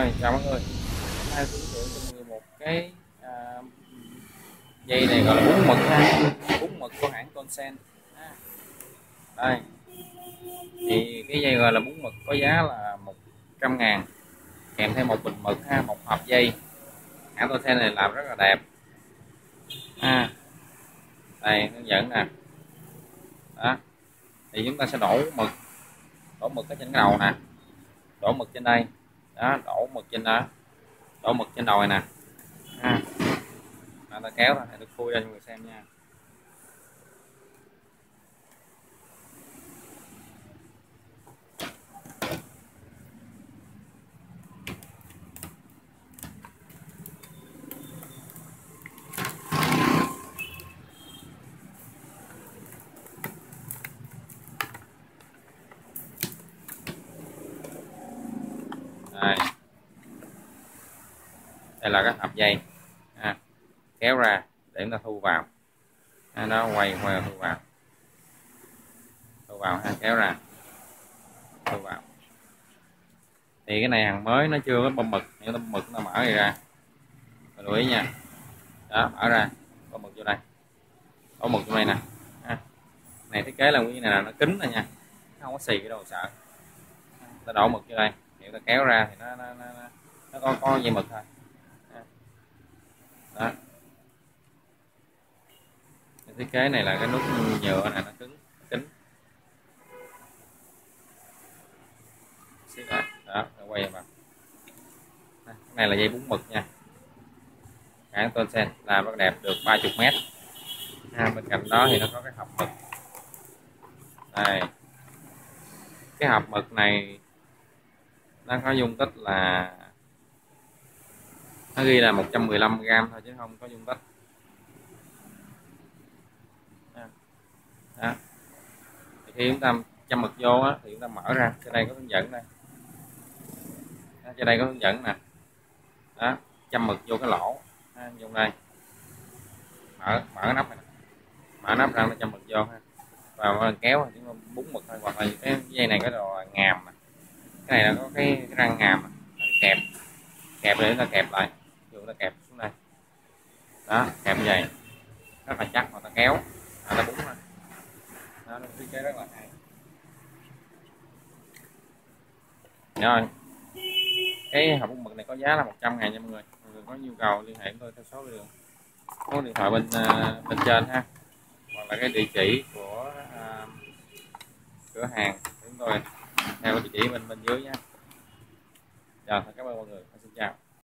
rồi chào mọi người. Hôm nay tôi giới thiệu cho mọi người một cái à, dây này gọi là bún mực ha. Bún mực của hãng Consen à, đây. Thì cái dây gọi là bún mực có giá là 100 ngàn. Kèm theo một bình mực ha một hộp dây. Hãng Consen này làm rất là đẹp. À, đây hướng dẫn nè. Đó. Thì chúng ta sẽ đổ mực. Đổ mực ở trên cái đầu nè. Đổ mực trên đây đó đổ mực trên đó. Đổ mực trên đồi nè. Ha à. ta kéo ra thì tôi khui ra cho người xem nha đây. Đây là cái hộp dây. À, kéo ra để chúng ta thu vào. À, nó quay quay thu vào. Thu vào ha kéo ra. Thu vào. Thì cái này hàng mới nó chưa có bông mực nếu bông mực nó mở này ra. Mình lưu ý nha. Đó mở ra. Có mực vô đây. Có mực vô đây nè. À. này thiết kế là như này là nó kín rồi nha. Không có xì cái đâu sợ. Ta đổ mực vô đây nếu ta kéo ra thì nó nó, nó, nó có có dây mực thôi. Đó. Cái thiết kế này là cái nút nhựa này nó cứng kính đó, đó quay vào. Cái này là dây bún mực nha. Cái tôn sen làm rất đẹp được 30 mét. Ha, bên cạnh đó thì nó có cái hộp mực. Đây. Cái hộp mực này nó có dung tích là nó ghi là 115 gram thôi chứ không có dung tích. Đó. Thì khi chúng ta châm mực vô á, thì chúng ta mở ra. Trên đây có hướng dẫn đây đó, trên đây có hướng dẫn nè. Đó châm mực vô cái lỗ. Ha, vô đây. Mở mở nắp này mở nắp ra nó châm mực vô ha. Và kéo chúng ta búng mực thôi hoặc là cái dây này cái đồ cái này nó có cái, cái răng ngàm nó kẹp. Kẹp để ta kẹp lại. Dùng ta kẹp xuống đây. Đó kẹp như vậy. Rất là chắc mà ta kéo. À, ta búng lên. Đó nó thiết kế rất là hay. Rồi cái hộp bút mực này có giá là 100 ngàn nha mọi người. Mọi người có nhu cầu liên hệ với tôi theo số đường. Số điện thoại bên uh, bên trên ha. Hoặc là cái địa chỉ của uh, cửa hàng chúng tôi theo địa chỉ mình bên dưới nhé. Rồi, cảm ơn mọi người.